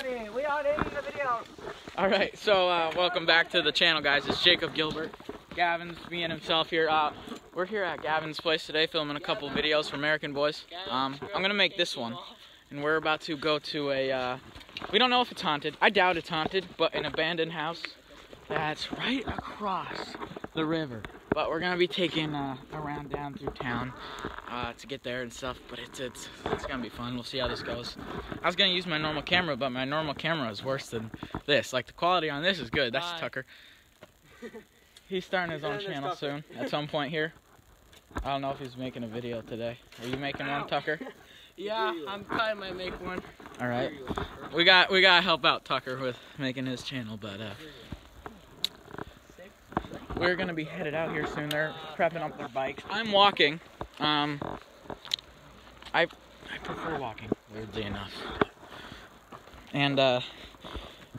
everybody. We are in the video. All right, so uh, welcome back to the channel, guys. It's Jacob Gilbert. Gavin's being himself here. Uh, we're here at Gavin's place today, filming a couple videos for American Boys. Um, I'm gonna make this one, and we're about to go to a. Uh, we don't know if it's haunted. I doubt it's haunted, but an abandoned house that's right across the river. But we're gonna be taking uh, around down through town uh, to get there and stuff. But it's it's it's gonna be fun. We'll see how this goes. I was gonna use my normal camera, but my normal camera is worse than this. Like the quality on this is good. That's Bye. Tucker. He's starting his own channel soon at some point here. I don't know if he's making a video today. Are you making one, Tucker? Yeah, I'm probably might make one. All right. We got we gotta help out Tucker with making his channel, but uh, we're gonna be headed out here soon. They're prepping up their bikes. I'm walking. Um, I I prefer walking, weirdly enough. And uh,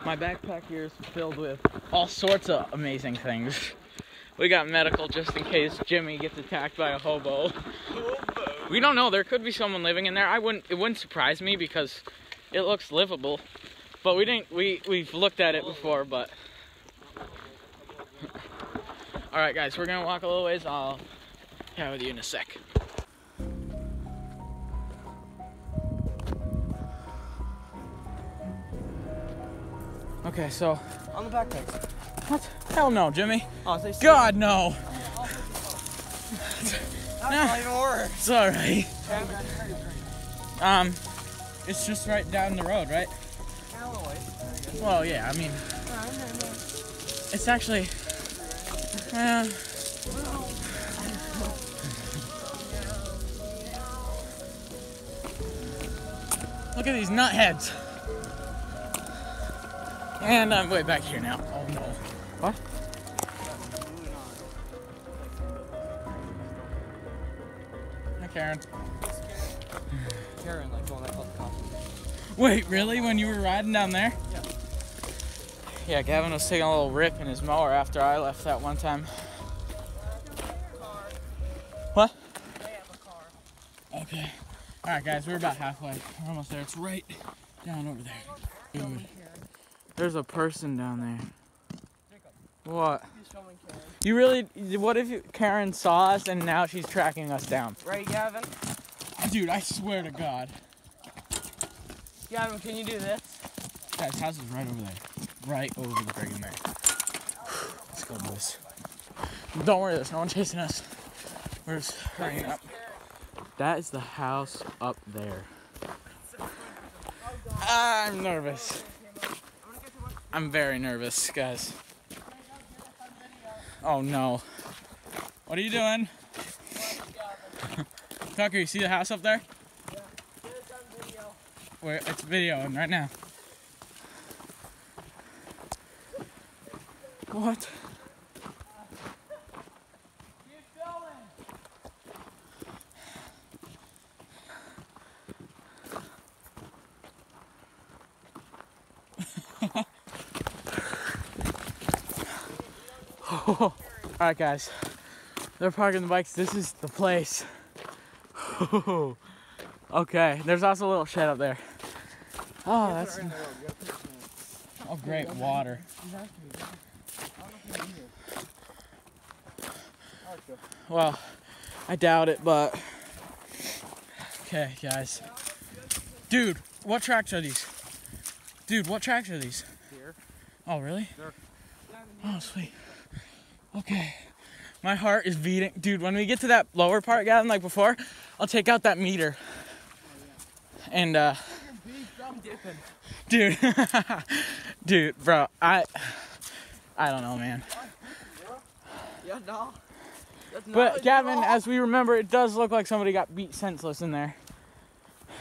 my backpack here is filled with all sorts of amazing things. We got medical just in case Jimmy gets attacked by a hobo. We don't know. There could be someone living in there. I wouldn't. It wouldn't surprise me because it looks livable. But we didn't. We we've looked at it before. But all right, guys, we're gonna walk a little ways. I'll chat with you in a sec. Okay, so On the backpack. what? Hell no, Jimmy. Oh, they God no. That's even worse. It's all right. Um, it's just right down the road, right? Well, yeah. I mean, it's actually. Uh, look at these nut heads. And I'm way back here now. Oh no. What? Hi, Karen. Karen, like going that close to cops. Wait, really? When you were riding down there? Yeah. Gavin was taking a little rip in his mower after I left that one time. What? Okay. Alright, guys, we're about halfway. We're almost there. It's right down over there. Dude. There's a person down there. What? He's filming Karen. You really. What if you, Karen saw us and now she's tracking us down? Right, Gavin? Dude, I swear to God. Gavin, can you do this? Guys, house is right over there. Right over the friggin' there. Let's go, boys. Don't worry, there's no one chasing us. We're just hurrying up. That is the house up there. I'm nervous. I'm very nervous, guys. Oh no. What are you doing? Tucker, you see the house up there? Where it's videoing right now. What? All right, guys. They're parking the bikes. This is the place. okay. There's also a little shed up there. Oh, that's. Oh, great water. Well, I doubt it, but. Okay, guys. Dude, what tracks are these? Dude, what tracks are these? Here. Oh, really? Sure. Oh, sweet. Okay. My heart is beating. Dude, when we get to that lower part, Gavin, like before, I'll take out that meter. And, uh, dude, dude, bro, I, I don't know, man. Yeah, no. That's But. Gavin, as we remember, it does look like somebody got beat senseless in there.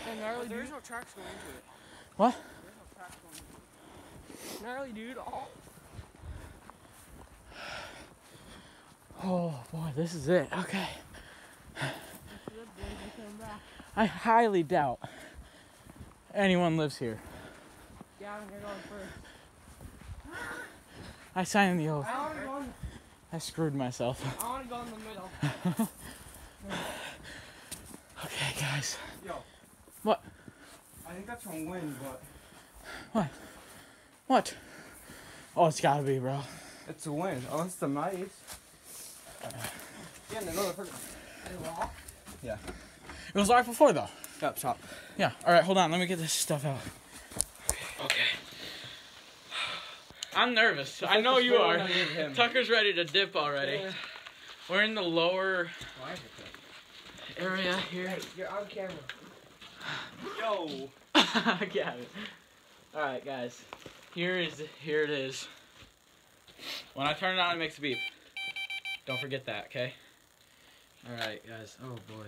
Hey, gnarly, There's no tracks going into it. What? There's no tracks going into it. Gnarly, dude. Oh. Oh boy, this is it. Okay. Good boys, they came back. I highly doubt anyone lives here. Gavin, you're going first. I signed the oath. I want to go in, I screwed myself. I want to go in the middle. Okay, guys. Yo. What? I think that's from wind, but What? What? Oh, it's gotta be, bro. It's a win. Oh, it's the mice. Yeah, no, no, It was locked before, though. Up top. Yeah. All right, hold on. Let me get this stuff out. Okay. I'm nervous. I know you are. Tucker's ready to dip already. We're in the lower area here. You're on camera. Yo. I got it. All right, guys. Here is here it is. When I turn it on, it makes a beep. Don't forget that, okay? All right, guys. Oh boy.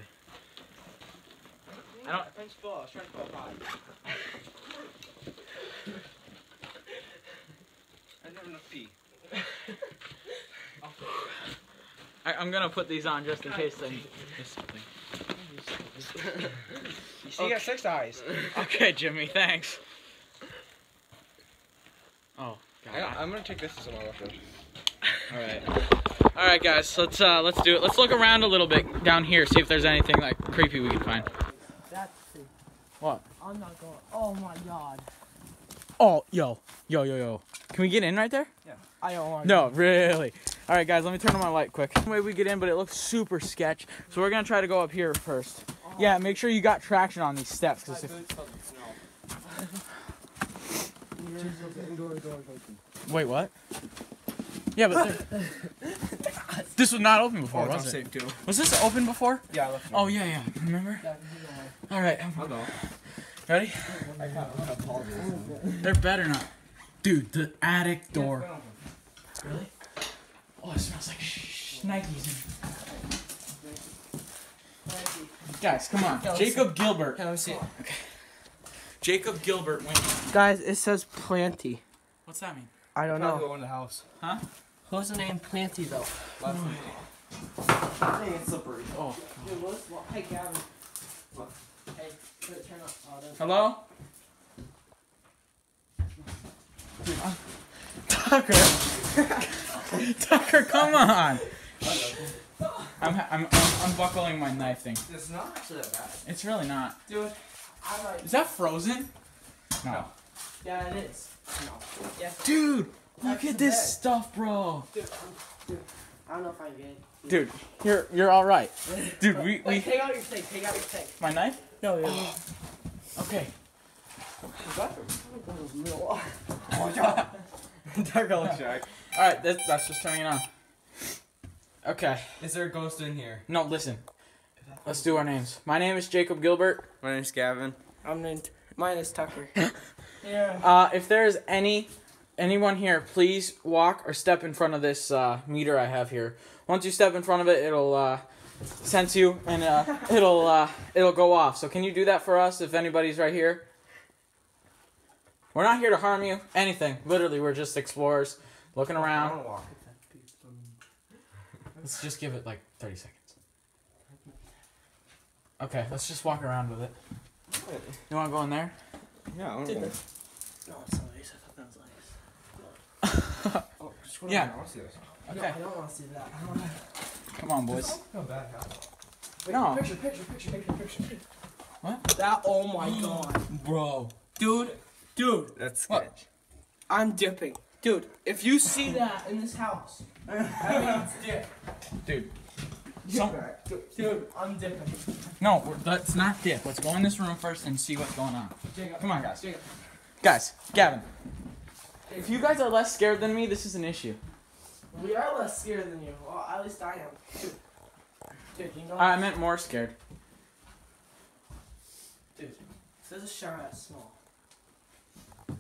I don't- French ball. I was trying to call five. I didn't have enough pee. I, I'm gonna put these on just in case they miss something. You see, you got six eyes. Okay, Jimmy. Thanks. Oh I, God. I'm gonna take this as a model. All right. All right, guys. Let's uh let's do it. Let's look around a little bit down here. See if there's anything like creepy we can find. That's What? I'm not going. Oh my god. Oh, yo, yo, yo, yo. Can we get in right there? Yeah. I don't want. No, really. All right, guys. Let me turn on my light quick. Way we get in, but it looks super sketch. So we're gonna try to go up here first. Oh. Yeah, make sure you got traction on these steps. 'cause if, wait, what? Yeah, but this was not open before, oh, was it? safe too. Was this open before? Yeah, I left Oh yeah, yeah. Remember? Yeah, All right. I'll go. Ready? I kind of want to apologize. There better not. Dude, the attic door. Really? Oh, it smells like sh- Nikes. Guys, come on. Jacob Gilbert. Can I see it? Okay. Jacob Gilbert went. Guys, it says Planty. What's that mean? I don't Probably know. go in the house. Huh? Who's the name Planty though? Hey, it's slippery. Oh. Hey, Gavin. Hey, put it turn up. That's- Hello? Tucker. Tucker, come on. I'm, I'm, I'm unbuckling my knife thing. It's not actually that bad. It's really not. Dude, I like. Is that frozen? No. Yeah, it is. No. Yes. Dude, look That's at this bed. stuff, bro. Dude, dude, I don't know if I'm good. Dude, you're you're all right. Dude, we, Wait, take out your thing. Take out your thing. my knife. No, yeah. Okay. Tucker looks shy. All right, that's, that's just turning it on. Okay. Is there a ghost in here? No, listen. Let's do our names. My name is Jacob Gilbert. My name is Gavin. I'm named. Mine is Tucker. yeah. Uh, if there's any anyone here, please walk or step in front of this uh, meter I have here. Once you step in front of it, it'll uh, sense you and uh, it'll uh, it'll go off. So can you do that for us if anybody's right here? We're not here to harm you. Anything. Literally, we're just explorers looking around. Let's just give it like 30 seconds. Okay, let's just walk around with it. You want to go in there? Yeah, I wanna Did go. No, it's not nice. I thought that was nice. Oh, Yeah. down. I wanna see this. No, Okay. I don't want to see that. I wanna... Come on, boys. No bad house. Wait, No. Picture, picture, picture, picture, picture. What? That, oh my god. Bro. Dude, dude, That's What? sketch. I'm dipping. Dude, if you see that in this house, I mean, dip. Dude. Some, Dude, I'm dipping. no, we're- that's not dip. Let's go in this room first and see what's going on. Jacob, Come on, guys. Jacob. Guys, Gavin. If you guys are less scared than me, this is an issue. We are less scared than you. Well, at least I am. Dude, dude you know. I meant more scared. dude, there's a shower that's small.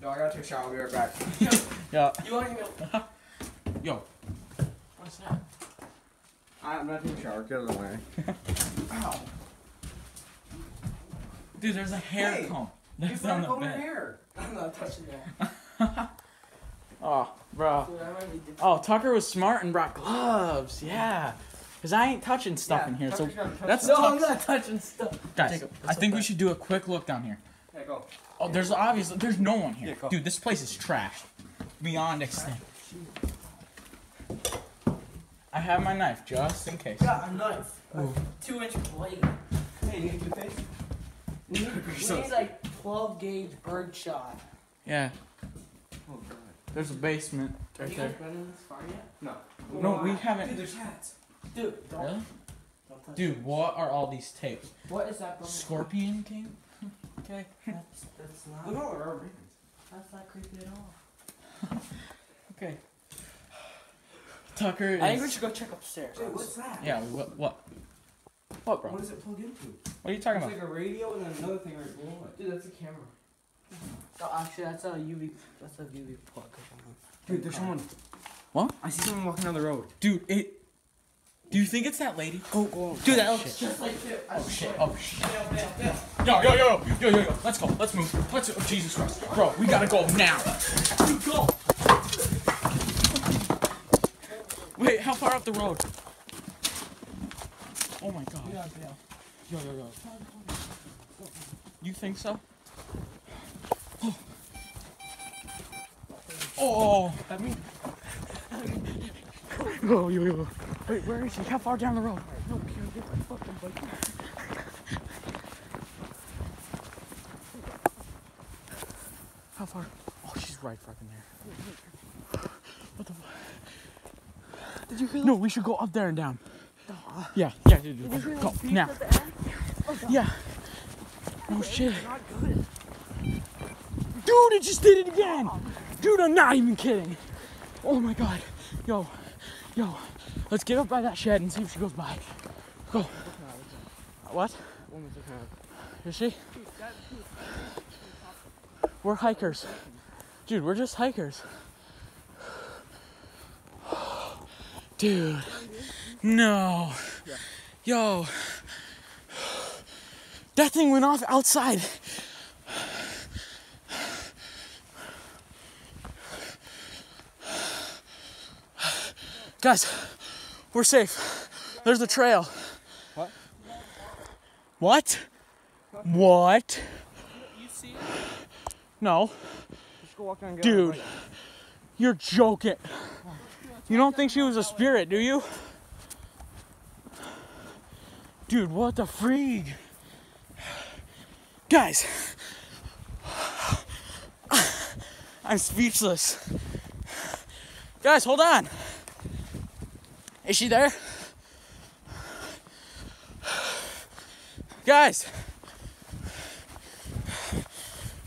No, I gotta take a shower. I'll be right back. Yeah. You want to go? Yo. What's that? I'm gonna take a shower. Get out of the way. Ow. Dude, there's a hair Hey, comb. You That's found on the over bed. here. I'm not touching that. Oh, bro. Dude, I might be dipping. Oh, Tucker was smart and brought gloves. Yeah. Because I ain't touching stuff in here. So, that's No, I'm not touching stuff. guys, Jacob, I think we should do a quick look down here. Hey, go. Oh, there's obviously there's no one here, Yeah, go. dude. This place is trashed beyond extent. I have my knife just in case. Got a knife. A Ooh. two inch blade. Hey, you need toothpaste? We need, we need like 12 gauge bird shot. Yeah. Oh god. There's a basement right you there. guys been in this far yet? No. No, we haven't. Dude, there's cats. Dude, don't. Really? don't touch Dude, what are all these tapes? What is that? going- Scorpion King? Okay. That's, that's not. Look at all the rubber. That's not creepy at all. Okay. Tucker I think we should go check upstairs. Dude, what's that? Yeah, what? What? What, bro? What does it plug into? What are you talking It's about? It's like a radio and then another thing right below it. Dude, that's a camera. Oh, actually, that's a UV. That's a UV plug. Dude, there's someone. What? I see someone walking down the road. Dude, it. Do you think it's that lady? Go, go. Dude, that looks just like it. Oh shit! Oh shit! Yo, yo, yo, yo, yo, yo, yo! Let's go! Let's move! Let's. Oh, Jesus Christ, bro! We gotta go now! We go! Wait, how far up the road? Oh my God! Yo, yo, yo! You think so? Oh! Oh! I mean, Yo, yo, yo! Wait, where is she? How far down the road? no, can't get the fucking bike. How far? Oh, she's right fucking there. What the? fu- Did you hear No, we should go up there and down. that? Yeah, yeah, dude, dude, Did you hear go now. at the end? Oh, Yeah. Oh shit. Dude, it just did it again. Dude, I'm not even kidding. Oh my god, yo, yo, let's get up by that shed and see if she goes by. Go. What? Is she? We're hikers. Dude, we're just hikers. Dude. No. Yo. That thing went off outside. Guys, we're safe. There's the trail. What? What? What? You see? No. Just go walk and get Dude, you're joking. You don't think she was a spirit, do you? Dude, what the freak? Guys, I'm speechless. Guys, hold on. Is she there? Guys.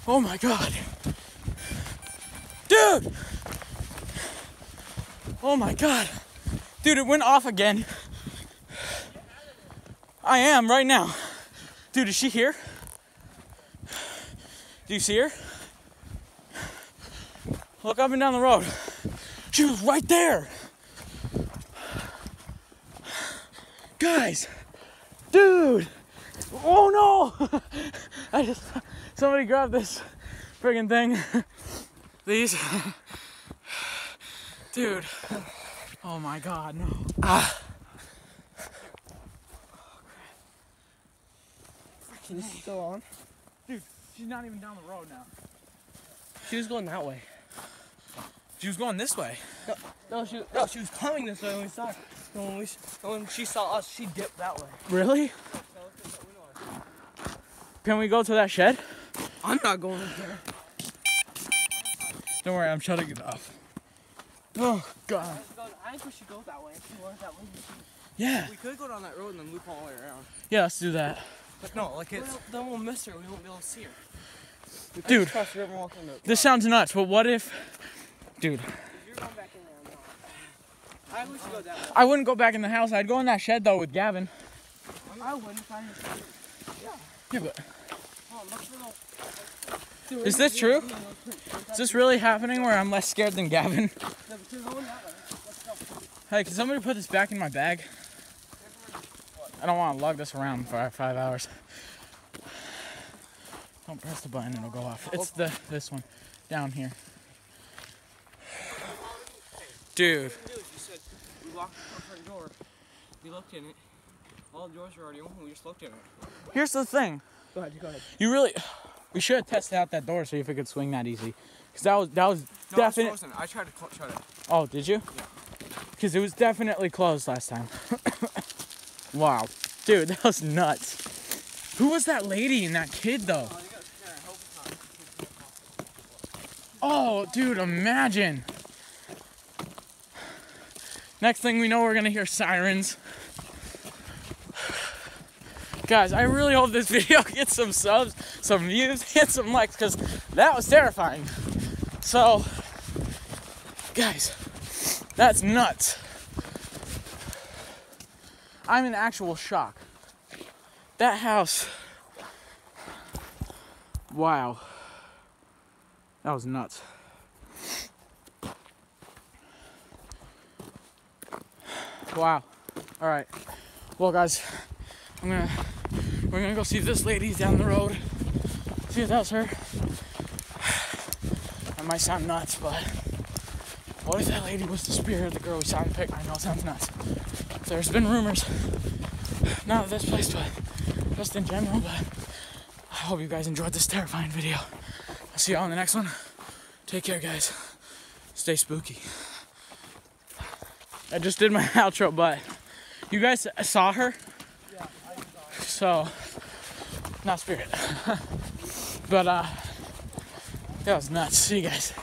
Oh my god. Dude! Oh my god. Dude, it went off again. I am right now. Dude, is she here? Do you see her? Look up and down the road. She was right there. Guys, dude. Oh no! I just somebody grab this friggin' thing. These. Dude. Oh my god, no. Ah. Is this still on? Dude, she's not even down the road now. She was going that way. She was going this way. No, she, no, she was coming this way when we saw her. And when, we, when she saw us, she dipped that way. Really? Can we go to that shed? I'm not going up there. Don't worry, I'm shutting it off. Oh god. I think we should go that way. If you want that way. Yeah. We could go down that road and then loop all the way around. Yeah, let's do that. But no, like it's. Then we'll miss her. We won't be able to see her. We Dude. just cross the river and walk in the. This sounds nuts, but what if Dude, You're going back in there. No. I think we should go that way. I wouldn't go back in the house. I'd go in that shed though with Gavin. I wouldn't find her. Yeah, but Oh, look for the. Dude, Is this true? is this really happening where I'm less scared than Gavin? No, but you're going that way. Let's go. Hey, can somebody put this back in my bag? I don't want to lug this around for five hours. Don't press the button, it'll go off. It's the this one down here. Dude, What we do is you said we walked to the front door, we looked in it, all the doors were already open, we just looked in it. here's the thing. Go ahead. Go ahead. You really, we should have tested out that door to see if it could swing that easy. Cause that was that was No, definite. it's. I tried to cl- shut it. Oh, did you? Yeah. Because it was definitely closed last time. wow. Dude, that was nuts. Who was that lady and that kid, though? Oh, oh dude, imagine. Next thing we know, we're gonna hear sirens. Guys, I really hope this video gets some subs, some views, and some likes, because that was terrifying. So, guys, that's nuts. I'm in actual shock. That house. Wow. That was nuts. Wow. All right. Well, guys, I'm gonna we're gonna go see this lady's down the road. See if that's her. That might sound nuts, but what if that lady was the spirit of the girl we saw in the pic? I know it sounds nuts. There's been rumors, not of this place, but just in general. But I hope you guys enjoyed this terrifying video. I'll see y'all in the next one. Take care, guys. Stay spooky. I just did my outro, but you guys saw her? Yeah, I saw it. So, not spirit. but, uh, that was nuts. See you guys.